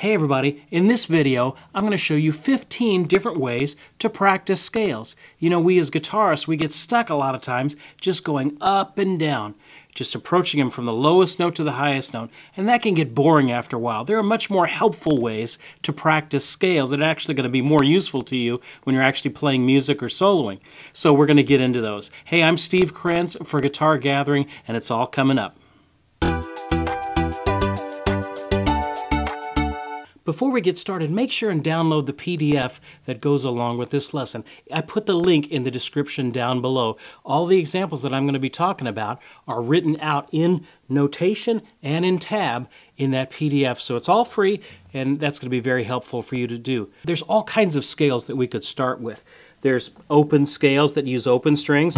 Hey everybody, in this video I'm going to show you 15 different ways to practice scales. You know, we as guitarists, we get stuck a lot of times just going up and down, just approaching them from the lowest note to the highest note, and that can get boring after a while. There are much more helpful ways to practice scales that are actually going to be more useful to you when you're actually playing music or soloing. So we're going to get into those. Hey, I'm Steve Krenz for Guitar Gathering, and it's all coming up. Before we get started, make sure and download the PDF that goes along with this lesson. I put the link in the description down below. All the examples that I'm going to be talking about are written out in notation and in tab in that PDF. So it's all free, and that's going to be very helpful for you to do. There's all kinds of scales that we could start with. There's open scales that use open strings.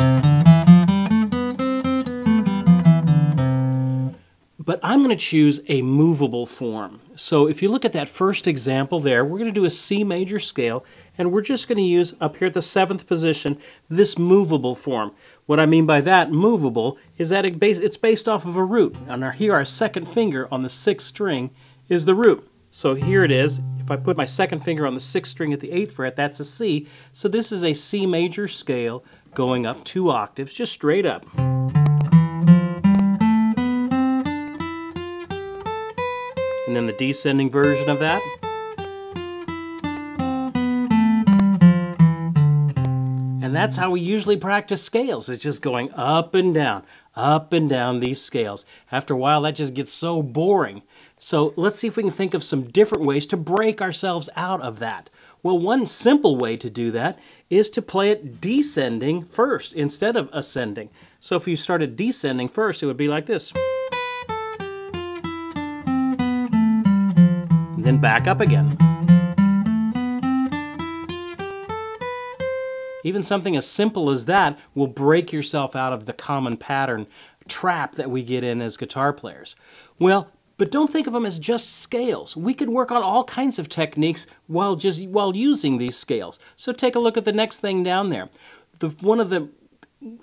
But I'm going to choose a movable form. So if you look at that first example there, we're going to do a C major scale, and we're just going to use, up here at the seventh position, this movable form. What I mean by that, movable, is that it's based off of a root. And here our second finger on the sixth string is the root. So here it is. If I put my second finger on the sixth string at the eighth fret, that's a C. So this is a C major scale going up two octaves, just straight up. And then the descending version of that. And that's how we usually practice scales. It's just going up and down, up and down these scales. After a while, that just gets so boring. So let's see if we can think of some different ways to break ourselves out of that. Well, one simple way to do that is to play it descending first instead of ascending. So if you started descending first, it would be like this. Then back up again. Even something as simple as that will break yourself out of the common pattern trap that we get in as guitar players. Well, but don't think of them as just scales. We could work on all kinds of techniques while just while using these scales. So take a look at the next thing down there. The, one of the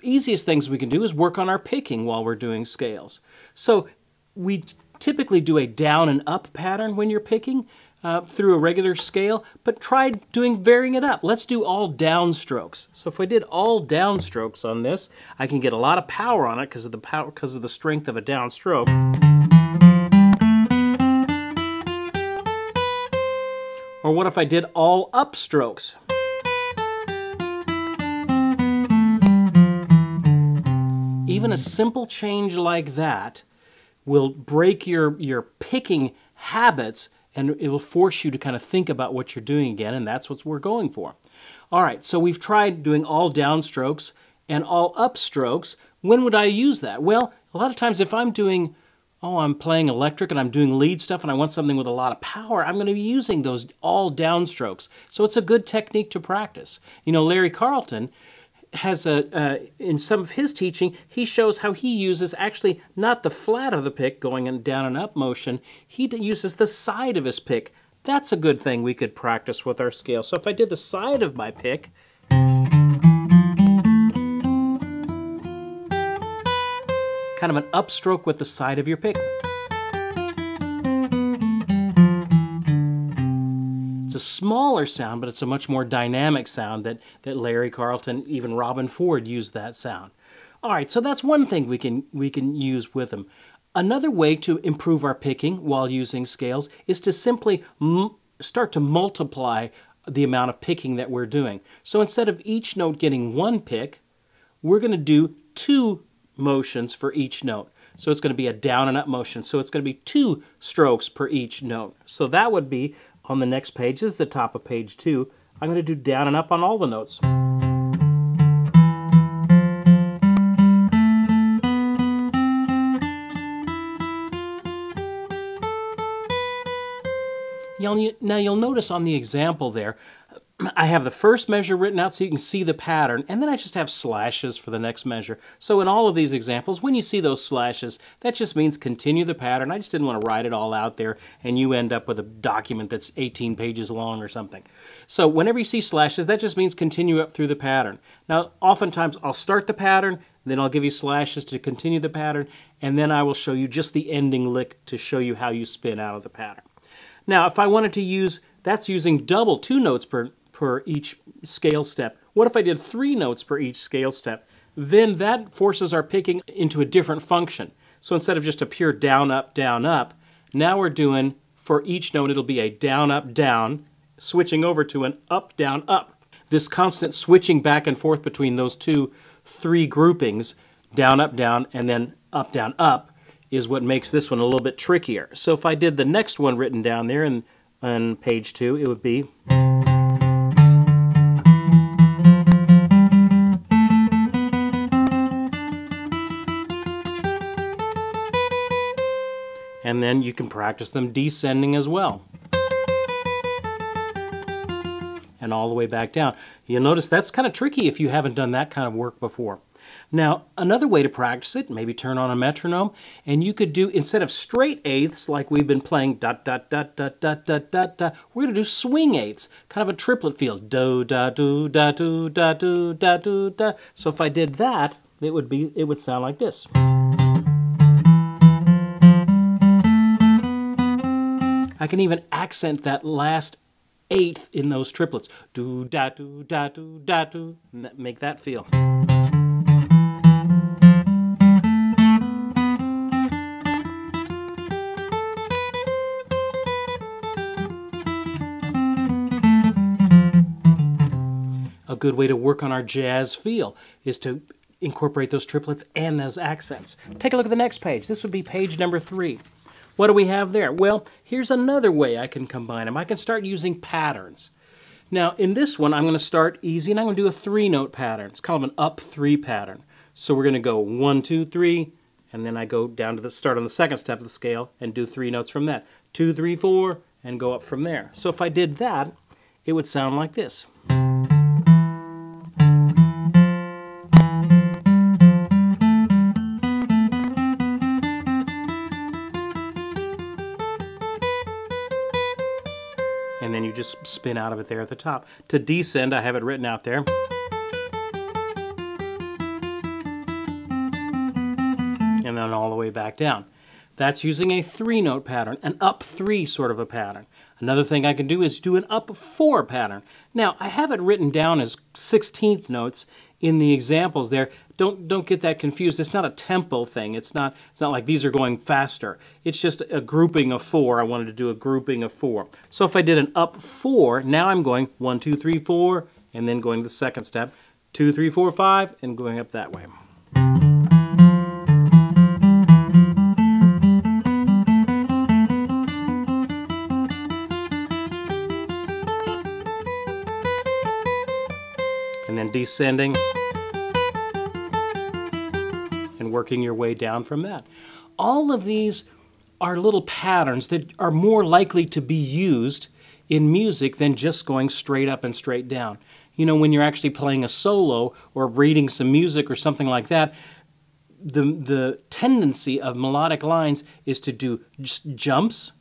easiest things we can do is work on our picking while we're doing scales. So we typically do a down and up pattern when you're picking uh, through a regular scale, but try doing varying it up. Let's do all down strokes. So if I did all down strokes on this, I can get a lot of power on it because of the power because of the strength of a down stroke. Or what if I did all up strokes? Even a simple change like that will break your, your picking habits and it will force you to kind of think about what you're doing again, and that's what we're going for. All right, so we've tried doing all downstrokes and all upstrokes. When would I use that? Well, a lot of times if I'm doing, oh, I'm playing electric and I'm doing lead stuff and I want something with a lot of power, I'm going to be using those all downstrokes. So it's a good technique to practice. You know, Larry Carlton, has a, uh, in some of his teaching, he shows how he uses actually not the flat of the pick going in down and up motion, he uses the side of his pick. That's a good thing we could practice with our scale. So if I did the side of my pick, kind of an upstroke with the side of your pick. Smaller sound, but it's a much more dynamic sound that, that Larry Carlton, even Robben Ford used that sound. All right, so that's one thing we can, we can use with them. Another way to improve our picking while using scales is to simply start to multiply the amount of picking that we're doing. So instead of each note getting one pick, we're going to do two motions for each note. So it's going to be a down and up motion. So it's going to be two strokes per each note. So that would be on the next page. This is the top of page two. I'm going to do down and up on all the notes. Now you'll notice on the example there, I have the first measure written out so you can see the pattern, and then I just have slashes for the next measure. So in all of these examples, when you see those slashes, that just means continue the pattern. I just didn't want to write it all out there, and you end up with a document that's 18 pages long or something. So whenever you see slashes, that just means continue up through the pattern. Now, oftentimes I'll start the pattern, then I'll give you slashes to continue the pattern, and then I will show you just the ending lick to show you how you spin out of the pattern. Now, if I wanted to use, that's using double, two notes per, per each scale step. What if I did three notes per each scale step? Then that forces our picking into a different function. So instead of just a pure down, up, down, up, now we're doing, for each note, it'll be a down, up, down, switching over to an up, down, up. This constant switching back and forth between those two, three groupings, down, up, down, and then up, down, up, is what makes this one a little bit trickier. So if I did the next one written down there in, on page two, it would be... And then you can practice them descending as well. And all the way back down. You'll notice that's kind of tricky if you haven't done that kind of work before. Now, another way to practice it, maybe turn on a metronome, and you could do, instead of straight eighths like we've been playing, dot, dot, dot, dot, dot, dot, dot, dot, we're going to do swing eighths, kind of a triplet feel. Do, da, do, da, do, da, do, da, do, da. So if I did that, it would be, it would sound like this. I can even accent that last eighth in those triplets. Do da do da do da do. Make that feel. A good way to work on our jazz feel is to incorporate those triplets and those accents. Take a look at the next page. This would be page number three. What do we have there? Well, here's another way I can combine them. I can start using patterns. Now, in this one, I'm going to start easy, and I'm going to do a three-note pattern. It's kind of an up-three pattern. So we're going to go one, two, three, and then I go down to the start on the second step of the scale and do three notes from that. Two, three, four, and go up from there. So if I did that, it would sound like this. Just spin out of it there at the top. To descend, I have it written out there. And then all the way back down. That's using a three note pattern, an up three sort of a pattern. Another thing I can do is do an up four pattern. Now, I have it written down as 16th notes in the examples there. Don't don't get that confused. It's not a tempo thing. It's not it's not like these are going faster. It's just a grouping of four. I wanted to do a grouping of four. So if I did an up four, now I'm going one, two, three, four, and then going to the second step, two, three, four, five, and going up that way. Descending and working your way down from that. All of these are little patterns that are more likely to be used in music than just going straight up and straight down. You know, when you're actually playing a solo or reading some music or something like that, the, the tendency of melodic lines is to do jumps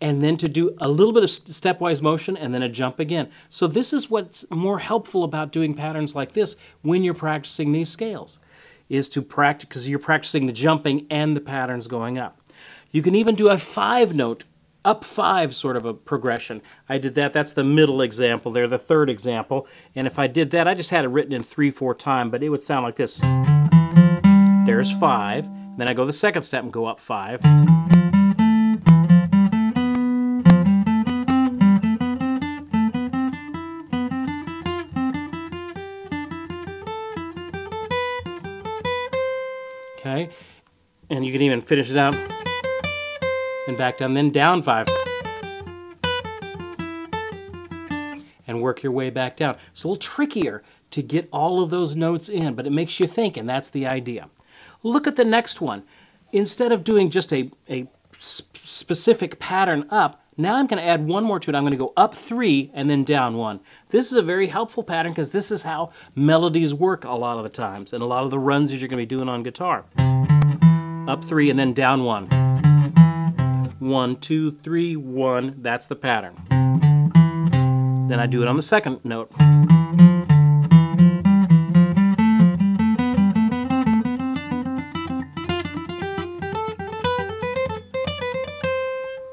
and then to do a little bit of stepwise motion and then a jump again. So this is what's more helpful about doing patterns like this when you're practicing these scales, is to practice, because you're practicing the jumping and the patterns going up. You can even do a five note, up five sort of a progression. I did that, that's the middle example there, the third example. And if I did that, I just had it written in three, four time, but it would sound like this. There's five, then I go the second step and go up five. Can even finish it out and back down, then down five. And work your way back down. It's a little trickier to get all of those notes in, but it makes you think, and that's the idea. Look at the next one. Instead of doing just a, a specific pattern up, now I'm going to add one more to it. I'm going to go up three and then down one. This is a very helpful pattern because this is how melodies work a lot of the times and a lot of the runs that you're going to be doing on guitar. Up three and then down one. One, two, three, one. That's the pattern. Then I do it on the second note.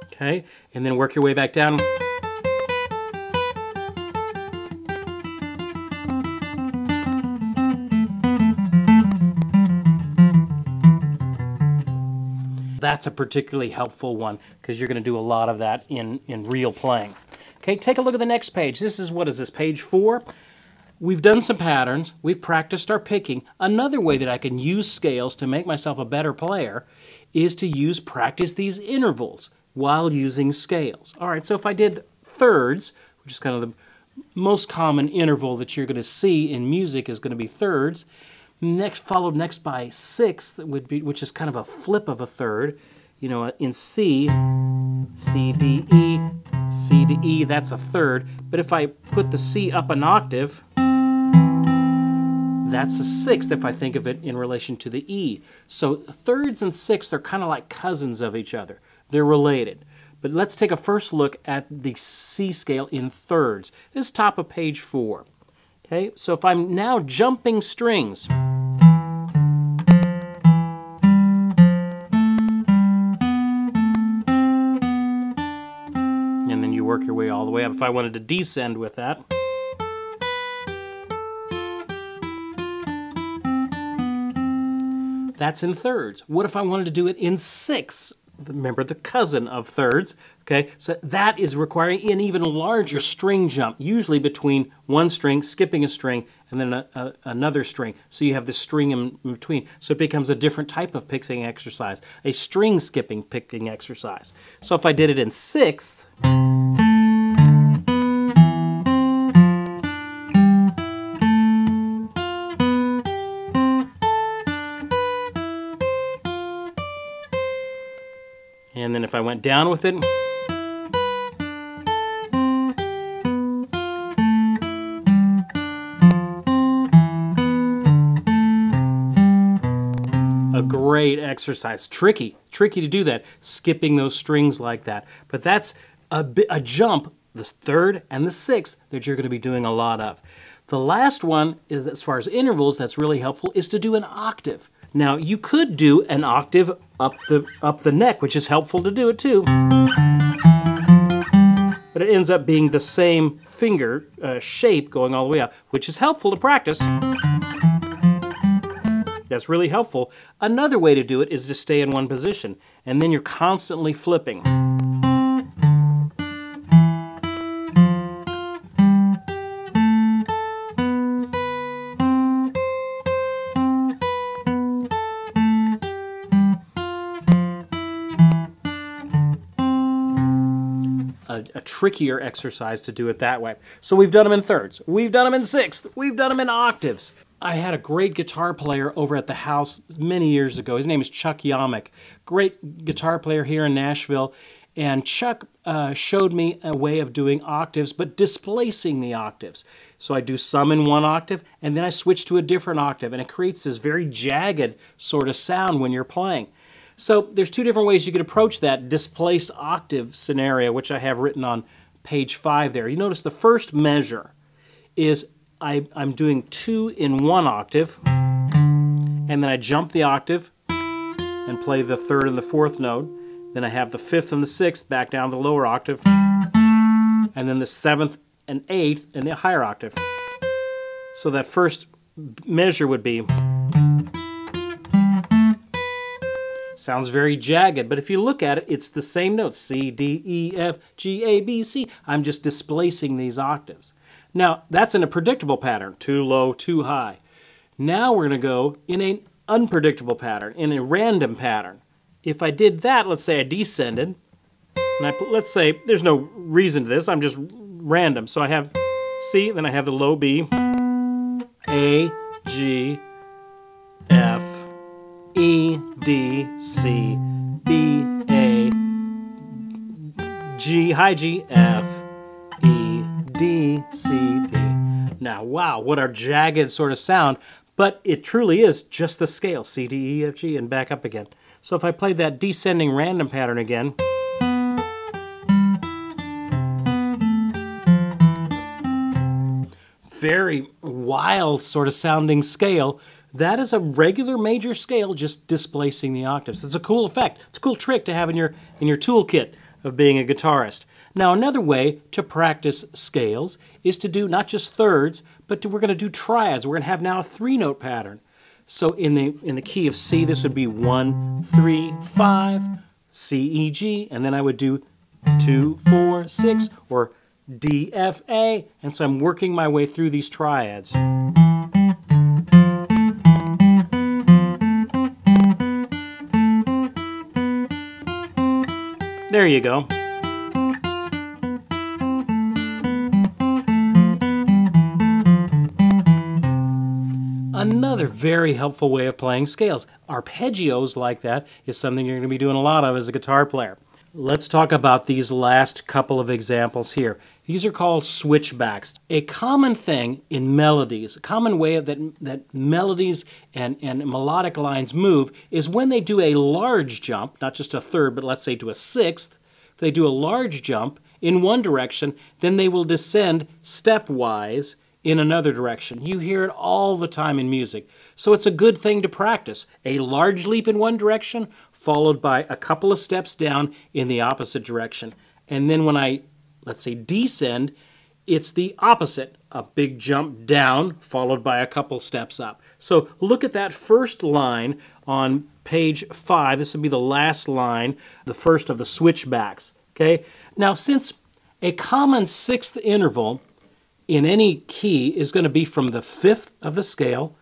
Okay, and then work your way back down. That's a particularly helpful one because you're going to do a lot of that in, in real playing. Okay, take a look at the next page. This is, what is this, page four? We've done some patterns. We've practiced our picking. Another way that I can use scales to make myself a better player is to use practice these intervals while using scales. All right, so if I did thirds, which is kind of the most common interval that you're going to see in music is going to be thirds, next followed next by sixth would be which is kind of a flip of a third you know in C C D E C to E that's a third. But if I put the C up an octave that's the sixth if I think of it in relation to the E. So thirds and sixths are kind of like cousins of each other. They're related. But let's take a first look at the C scale in thirds. This is top of page four. Okay? So if I'm now jumping strings work your way all the way up. If I wanted to descend with that, that's in thirds. What if I wanted to do it in sixths? Remember the cousin of thirds, okay? So that is requiring an even larger string jump, usually between one string, skipping a string, and then a, a, another string. So you have the string in between. So it becomes a different type of picking exercise, a string skipping picking exercise. So if I did it in sixth, And then if I went down with it, exercise. Tricky, tricky to do that, skipping those strings like that. But that's a, bit, a jump, the third and the sixth, that you're going to be doing a lot of. The last one is, as far as intervals, that's really helpful, is to do an octave. Now, you could do an octave up the, up the neck, which is helpful to do it too. But it ends up being the same finger uh, shape going all the way up, which is helpful to practice. That's really helpful. Another way to do it is to stay in one position, and then you're constantly flipping. a, trickier exercise to do it that way. So we've done them in thirds, we've done them in sixths, we've done them in octaves. I had a great guitar player over at the house many years ago. His name is Chuck Yamek, great guitar player here in Nashville. And Chuck uh, showed me a way of doing octaves, but displacing the octaves. So I do some in one octave, and then I switch to a different octave, and it creates this very jagged sort of sound when you're playing. So there's two different ways you could approach that displaced octave scenario, which I have written on page five there. You notice the first measure is I, I'm doing two in one octave, and then I jump the octave and play the third and the fourth note. Then I have the fifth and the sixth back down the lower octave, and then the seventh and eighth in the higher octave. So that first measure would be Sounds very jagged, but if you look at it, it's the same notes, C, D, E, F, G, A, B, C. I'm just displacing these octaves. Now, that's in a predictable pattern, too low, too high. Now we're going to go in an unpredictable pattern, in a random pattern. If I did that, let's say I descended, and I let's say there's no reason to this, I'm just random. So I have C, then I have the low B, A, G, F, E, D, C, B, A, G, high G, F, D, C, B. Now, wow, what a jagged sort of sound, but it truly is just the scale, C, D, E, F, G, and back up again. So if I play that descending random pattern again, very wild sort of sounding scale, that is a regular major scale just displacing the octaves. It's a cool effect. It's a cool trick to have in your in your toolkit. of being a guitarist. Now, another way to practice scales is to do not just thirds, but to, we're going to do triads. We're going to have now a three note pattern. So in the, in the key of C, this would be one, three, five, C, E, G, and then I would do two, four, six, or D, F, A, and so I'm working my way through these triads. There you go. Another very helpful way of playing scales. Arpeggios like that is something you're going to be doing a lot of as a guitar player. Let's talk about these last couple of examples here. These are called switchbacks. A common thing in melodies, a common way that, that melodies and, and melodic lines move is when they do a large jump, not just a third, but let's say to a sixth, if they do a large jump in one direction, then they will descend stepwise in another direction. You hear it all the time in music. So it's a good thing to practice. A large leap in one direction, followed by a couple of steps down in the opposite direction. And then when I, let's say, descend, it's the opposite. A big jump down, followed by a couple steps up. So look at that first line on page 5. This would be the last line, the first of the switchbacks. Okay. Now, since a common sixth interval in any key is going to be from the fifth of the scale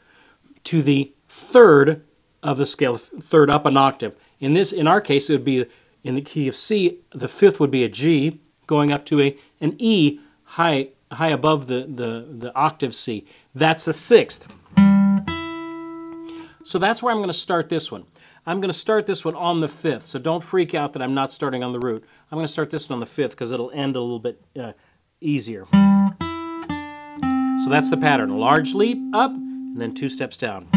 to the third of the scale, third up an octave. In this, in our case, it would be in the key of C. The fifth would be a G, going up to a an E high high above the the the octave C. That's a sixth. So that's where I'm going to start this one. I'm going to start this one on the fifth. So don't freak out that I'm not starting on the root. I'm going to start this one on the fifth because it'll end a little bit uh, easier. So that's the pattern. A Large leap up, and then two steps down.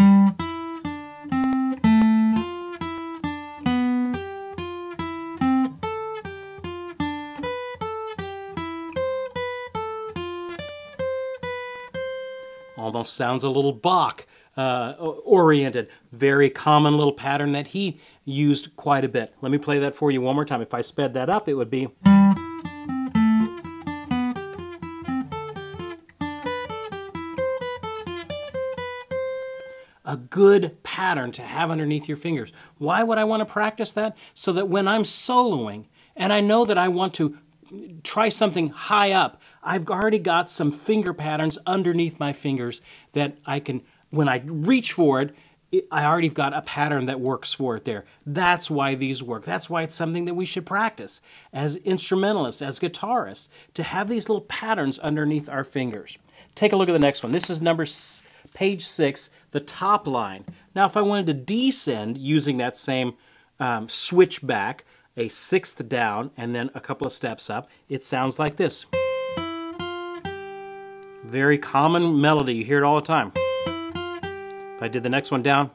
Almost sounds a little Bach uh, oriented. Very common little pattern that he used quite a bit. Let me play that for you one more time. If I sped that up, it would be... good pattern to have underneath your fingers. Why would I want to practice that? So that when I'm soloing and I know that I want to try something high up, I've already got some finger patterns underneath my fingers that I can, when I reach for it, I already have got a pattern that works for it there. That's why these work. That's why it's something that we should practice as instrumentalists, as guitarists, to have these little patterns underneath our fingers. Take a look at the next one. This is number page 6, the top line. Now if I wanted to descend using that same um, switch back, a sixth down and then a couple of steps up, it sounds like this. Very common melody, you hear it all the time. If I did the next one down,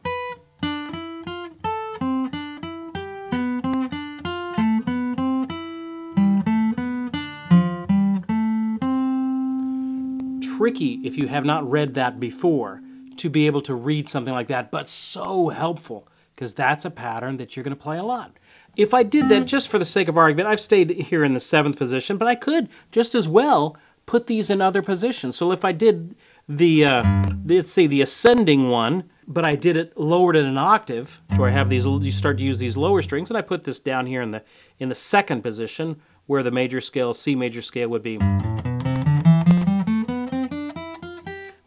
tricky if you have not read that before to be able to read something like that, but so helpful because that's a pattern that you're going to play a lot. If I did that just for the sake of argument, I've stayed here in the seventh position, but I could just as well put these in other positions. So if I did the, uh, let's say the ascending one, but I did it lowered in an octave, where I have these, you start to use these lower strings, and I put this down here in the, in the second position, where the major scale, C major scale would be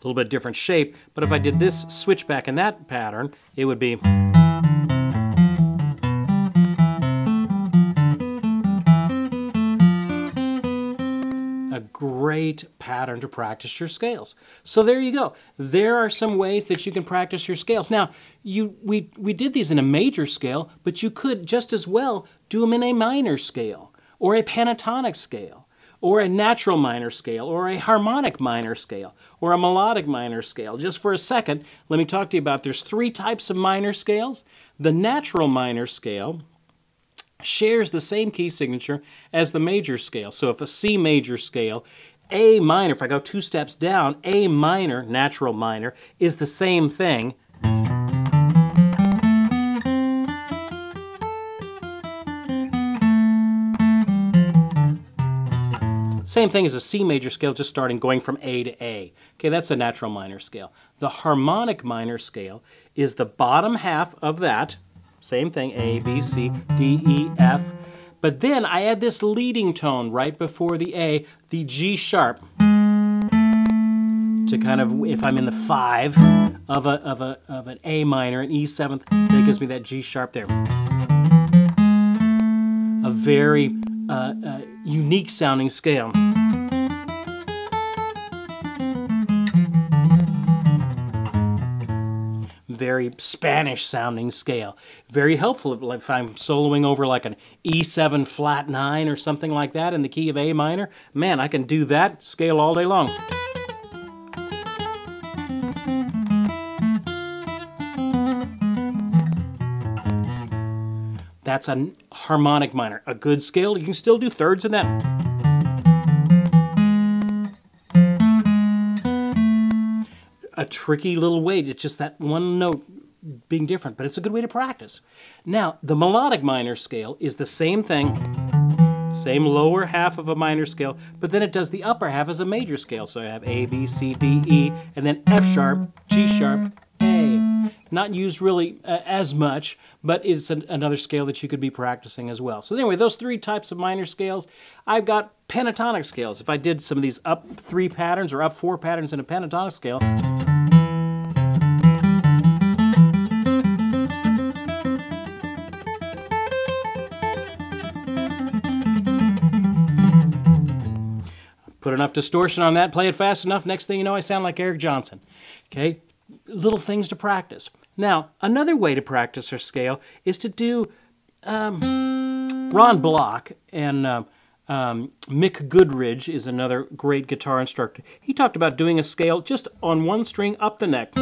little bit different shape, but if I did this switchback in that pattern, it would be a great pattern to practice your scales. So there you go. There are some ways that you can practice your scales. Now, you we, we did these in a major scale, but you could just as well do them in a minor scale or a pentatonic scale or a natural minor scale, or a harmonic minor scale, or a melodic minor scale. Just for a second, let me talk to you about there's three types of minor scales. The natural minor scale shares the same key signature as the major scale. So if a C major scale, A minor, if I go two steps down, A minor, natural minor, is the same thing Same thing as a C major scale, just starting going from A to A. Okay, that's a natural minor scale. The harmonic minor scale is the bottom half of that. Same thing, A, B, C, D, E, F. But then I add this leading tone right before the A, the G sharp. To kind of, if I'm in the five of, a, of, a, of an A minor, an E seventh, that gives me that G sharp there. A very uh, uh, unique sounding scale. Very Spanish sounding scale. Very helpful if, I'm soloing over like an E7 flat 9 or something like that in the key of A minor. Man, I can do that scale all day long. That's a harmonic minor. A good scale, you can still do thirds in that. A tricky little way, it's just that one note being different, but it's a good way to practice. Now, the melodic minor scale is the same thing, same lower half of a minor scale, but then it does the upper half as a major scale. So I have A, B, C, D, E, and then F sharp, G sharp, not used really uh, as much, but it's an, another scale that you could be practicing as well. So anyway, those three types of minor scales. I've got pentatonic scales. If I did some of these up three patterns or up four patterns in a pentatonic scale, put enough distortion on that, play it fast enough, next thing you know I sound like Eric Johnson. Okay, little things to practice. Now, another way to practice our scale is to do um, Ron Block and uh, um, Mick Goodrick is another great guitar instructor. He talked about doing a scale just on one string up the neck.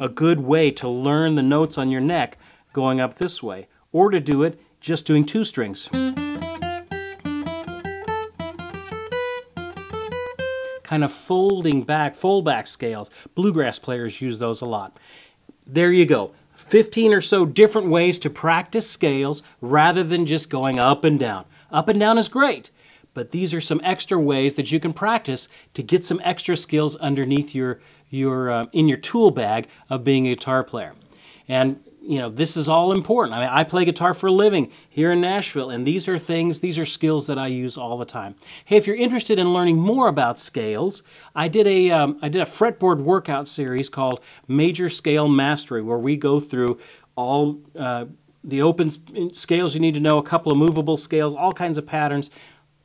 A good way to learn the notes on your neck going up this way, or to do it just doing two strings. Kind of folding back, fold back scales. Bluegrass players use those a lot. There you go. 15 or so different ways to practice scales rather than just going up and down. Up and down is great, but these are some extra ways that you can practice to get some extra skills underneath your, your uh, in your tool bag of being a guitar player. And you know, this is all important. I mean, I play guitar for a living here in Nashville, and these are things, these are skills that I use all the time. Hey, if you're interested in learning more about scales, I did a, um, I did a fretboard workout series called Major Scale Mastery, where we go through all uh, the open scales you need to know, a couple of movable scales, all kinds of patterns.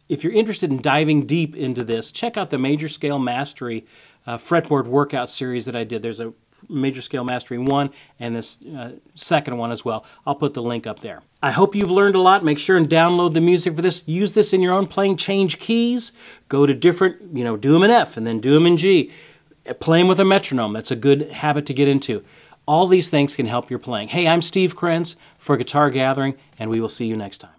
If you're interested in diving deep into this, check out the Major Scale Mastery uh, fretboard workout series that I did. There's a Major Scale Mastery 1 and this uh, second one as well. I'll put the link up there. I hope you've learned a lot. Make sure and download the music for this. Use this in your own playing. Change keys. Go to different, you know, do them in F and then do them in G. Playing with a metronome. That's a good habit to get into. All these things can help your playing. Hey, I'm Steve Krenz for Guitar Gathering, and we will see you next time.